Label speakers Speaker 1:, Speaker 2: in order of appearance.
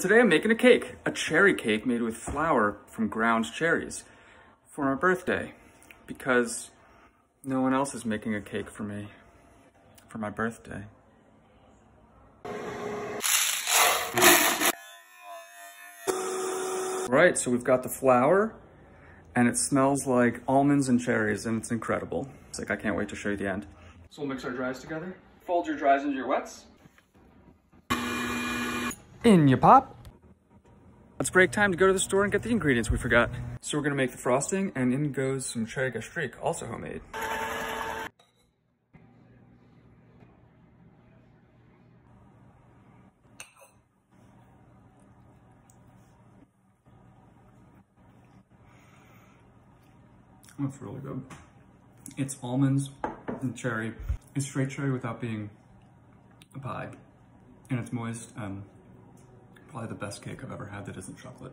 Speaker 1: Today I'm making a cake, a cherry cake made with flour from ground cherries for my birthday because no one else is making a cake for me for my birthday. Right, so we've got the flour and it smells like almonds and cherries and it's incredible. It's like, I can't wait to show you the end. So we'll mix our dries together. Fold your dries into your wets. In you pop. It's break time to go to the store and get the ingredients we forgot. So we're gonna make the frosting and in goes some cherry gastrique, also homemade. That's really good. It's almonds and cherry. It's straight cherry without being a pie. And it's moist and probably the best cake I've ever had that isn't chocolate.